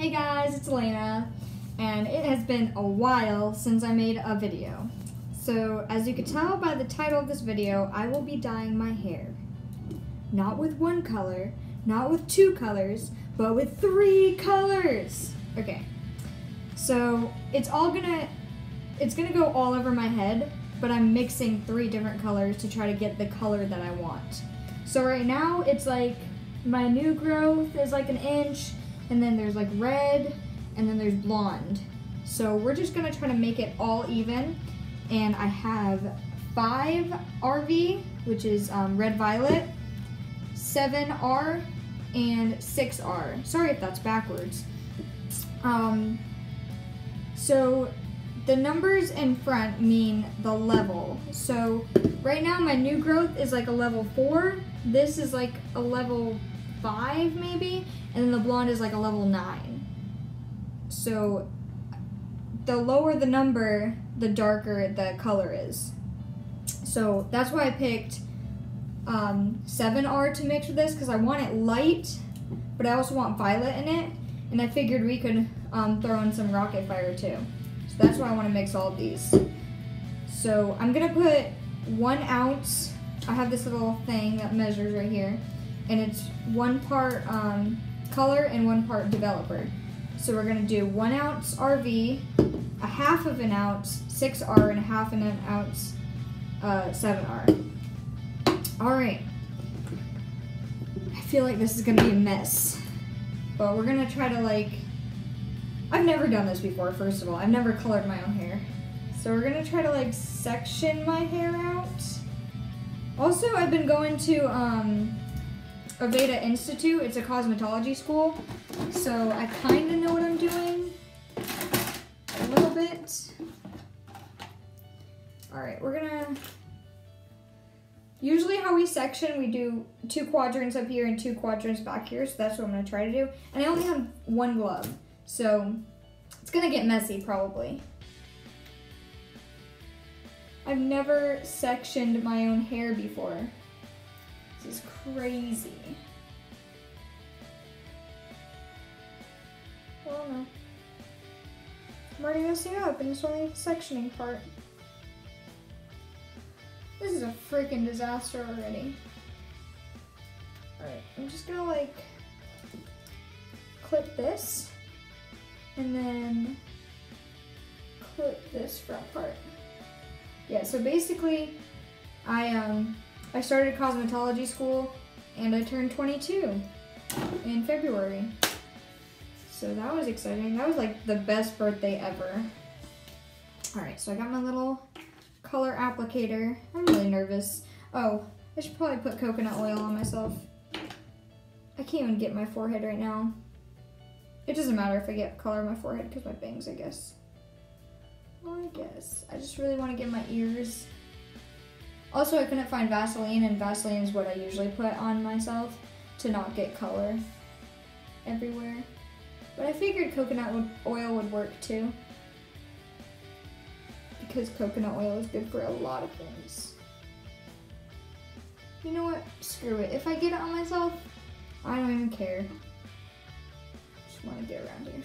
Hey guys, it's Elena, and it has been a while since I made a video. So, as you can tell by the title of this video, I will be dyeing my hair. Not with one color, not with two colors, but with three colors! Okay, so it's all gonna, it's gonna go all over my head, but I'm mixing three different colors to try to get the color that I want. So right now, it's like, my new growth is like an inch, and then there's like red, and then there's blonde. So we're just gonna try to make it all even. And I have five RV, which is um, red violet, seven R, and six R. Sorry if that's backwards. Um, so the numbers in front mean the level. So right now my new growth is like a level four. This is like a level five maybe, and then the blonde is like a level nine. So the lower the number, the darker the color is. So that's why I picked um, 7R to mix with this because I want it light, but I also want violet in it. And I figured we could um, throw in some rocket fire too. So that's why I want to mix all these. So I'm going to put one ounce. I have this little thing that measures right here and it's one part um, color and one part developer. So we're gonna do one ounce RV, a half of an ounce 6R, and a half of an ounce uh, 7R. All right. I feel like this is gonna be a mess, but we're gonna try to like, I've never done this before, first of all. I've never colored my own hair. So we're gonna try to like section my hair out. Also, I've been going to um, Aveda Institute. It's a cosmetology school. So I kind of know what I'm doing a little bit. All right, we're gonna, usually how we section, we do two quadrants up here and two quadrants back here. So that's what I'm gonna try to do. And I only have one glove. So it's gonna get messy probably. I've never sectioned my own hair before. This is crazy. Don't know. I'm already messing up and it's only the sectioning part. This is a freaking disaster already. Alright, I'm just gonna like clip this and then clip this front part. Yeah, so basically I um I started cosmetology school and I turned 22 in February. So that was exciting. That was like the best birthday ever. All right, so I got my little color applicator. I'm really nervous. Oh, I should probably put coconut oil on myself. I can't even get my forehead right now. It doesn't matter if I get color on my forehead because my bangs, I guess. Well, I guess. I just really want to get my ears. Also, I couldn't find Vaseline, and Vaseline is what I usually put on myself to not get color everywhere. But I figured coconut oil would work too. Because coconut oil is good for a lot of things. You know what? Screw it. If I get it on myself, I don't even care. Just want to get around here.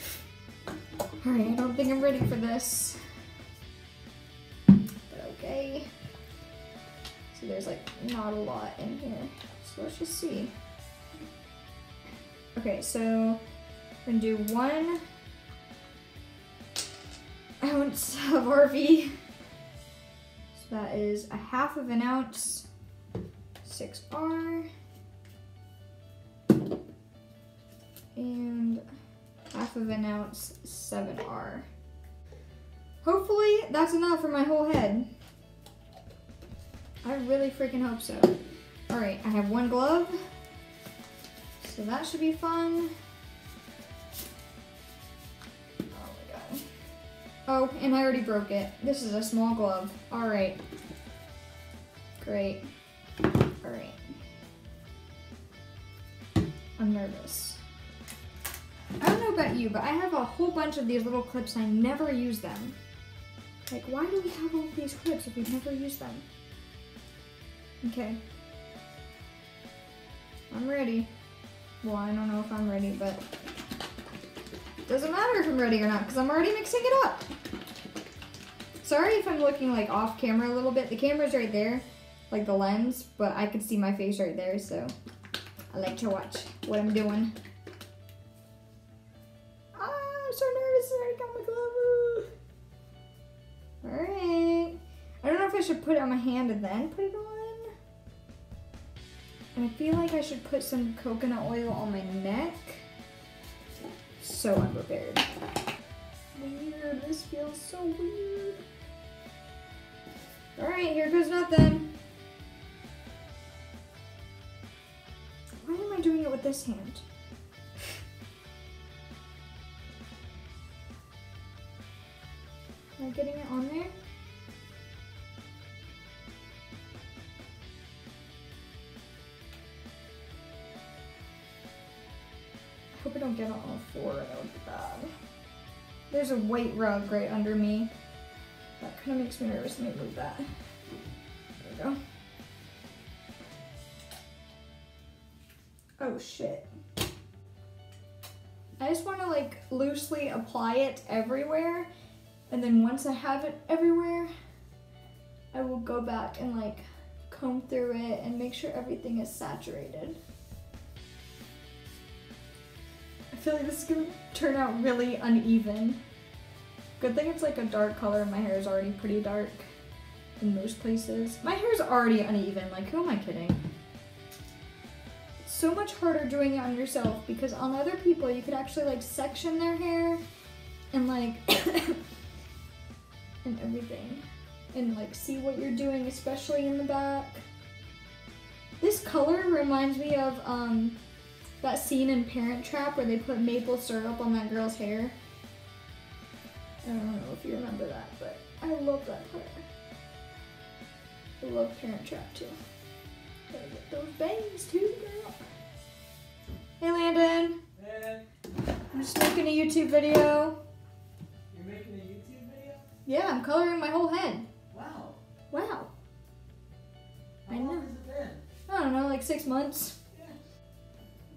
Alright, I don't think I'm ready for this. There's like not a lot in here. So let's just see. Okay, so I'm gonna do one ounce of RV. So that is a half of an ounce, 6R, and half of an ounce, 7R. Hopefully that's enough for my whole head. I really freaking hope so. All right, I have one glove. So that should be fun. Oh my god. Oh, and I already broke it. This is a small glove. All right. Great. All right. I'm nervous. I don't know about you, but I have a whole bunch of these little clips and I never use them. Like, why do we have all these clips if we never use them? Okay. I'm ready. Well, I don't know if I'm ready, but it Doesn't matter if I'm ready or not because I'm already mixing it up. Sorry if I'm looking like off camera a little bit. The camera's right there, like the lens, but I can see my face right there, so I like to watch what I'm doing. Ah, I'm so nervous. I got my glove. Alright. I don't know if I should put it on my hand and then put it on. And I feel like I should put some coconut oil on my neck. So unprepared. Weird, this feels so weird. All right, here goes nothing. Why am I doing it with this hand? Am I getting it on there? There's a white rug right under me. That kind of makes me nervous. Let me move that. There we go. Oh shit. I just want to like loosely apply it everywhere. And then once I have it everywhere, I will go back and like comb through it and make sure everything is saturated. I feel like this is gonna turn out really uneven. Good thing it's like a dark color my hair is already pretty dark in most places. My hair is already uneven, like who am I kidding? So much harder doing it on yourself because on other people you could actually like section their hair and like and everything and like see what you're doing especially in the back. This color reminds me of um that scene in Parent Trap where they put maple syrup on that girl's hair. I don't know if you remember that, but I love that part. I love Parent Trap too. Gotta get those bangs too, girl. Hey Landon. Hey. I'm just making a YouTube video. You're making a YouTube video? Yeah, I'm coloring my whole head. Wow. Wow. How I long know. has it been? I don't know, like six months. Yeah.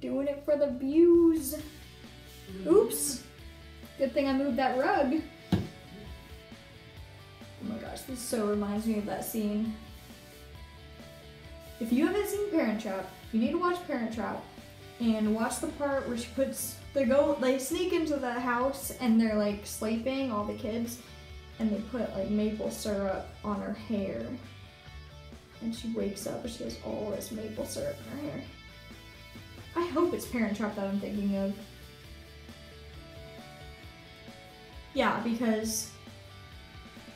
Doing it for the views. Oops. Good thing I moved that rug. This so reminds me of that scene. If you haven't seen Parent Trap, you need to watch Parent Trap and watch the part where she puts they go they sneak into the house and they're like sleeping, all the kids, and they put like maple syrup on her hair. And she wakes up and she has all this maple syrup in her hair. I hope it's Parent Trap that I'm thinking of. Yeah, because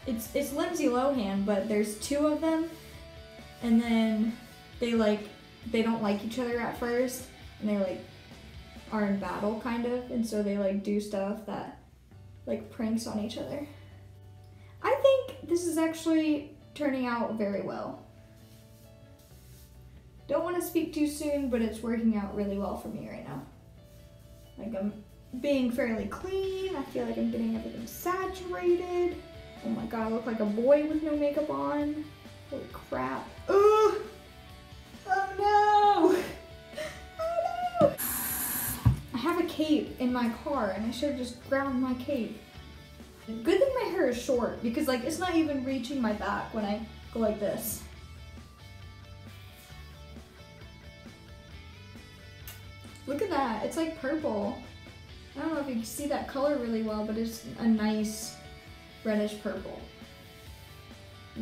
it's it's Lindsay Lohan, but there's two of them, and then they like they don't like each other at first, and they like are in battle kind of, and so they like do stuff that like pranks on each other. I think this is actually turning out very well. Don't want to speak too soon, but it's working out really well for me right now. Like I'm being fairly clean. I feel like I'm getting everything saturated. Oh my god, I look like a boy with no makeup on. Holy crap. Ugh! Oh no! Oh no! I have a cape in my car and I should have just ground my cape. Good thing my hair is short because like it's not even reaching my back when I go like this. Look at that, it's like purple. I don't know if you can see that color really well, but it's a nice reddish purple.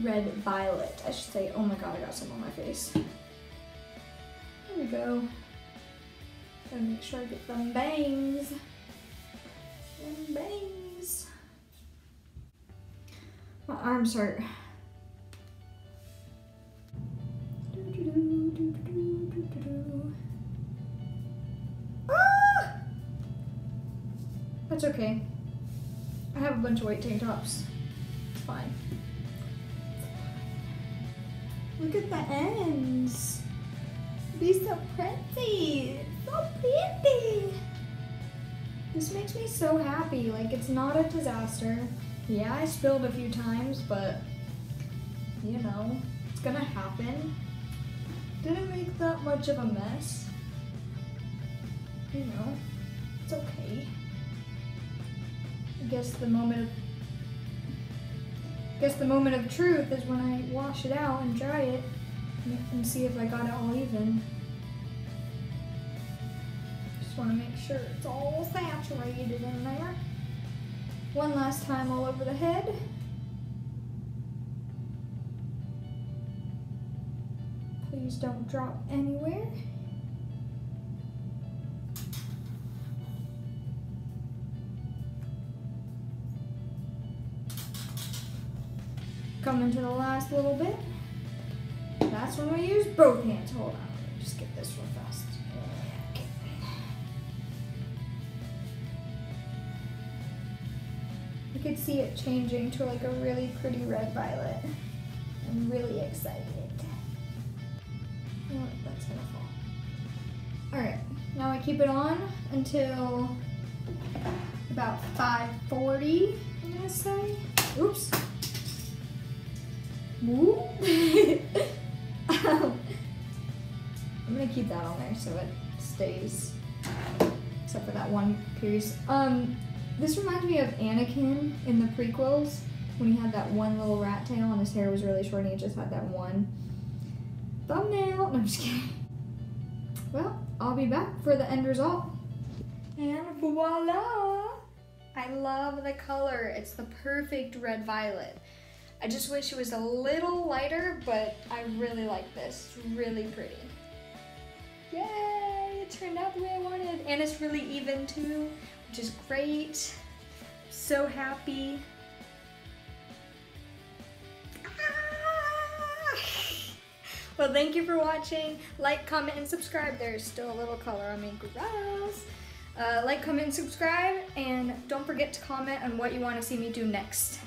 Red violet, I should say. Oh my god, I got some on my face. There we go. Gotta make sure I get them bangs. Them bangs. My arms hurt. Ah! That's okay. I have a bunch of white tank tops. It's fine. Look at the ends. These so pretty. So pretty. This makes me so happy. Like it's not a disaster. Yeah, I spilled a few times, but you know, it's gonna happen. Didn't make that much of a mess. You know, it's okay. Guess the moment of guess the moment of truth is when I wash it out and dry it and- and see if I got it all even. Just want to make sure it's all saturated in there. One last time all over the head. Please don't drop anywhere. Coming to the last little bit. That's when we use both hands. Hold on, let me just get this real fast. You could see it changing to like a really pretty red violet. I'm really excited. Oh, that's gonna fall. Alright, now I keep it on until about 540, I'm gonna say. Oops. Um, I'm gonna keep that on there so it stays, except for that one piece. Um, this reminds me of Anakin in the prequels when he had that one little rat tail and his hair was really short and he just had that one thumbnail. No, I'm just kidding. Well, I'll be back for the end result. And voila! I love the color. It's the perfect red violet. I just wish it was a little lighter, but I really like this. It's really pretty. Yay! It turned out the way I wanted. And it's really even too, which is great. So happy. Ah! Well, thank you for watching. Like, comment, and subscribe. There's still a little color on me. Gross. Uh, like, comment, and subscribe. And don't forget to comment on what you want to see me do next.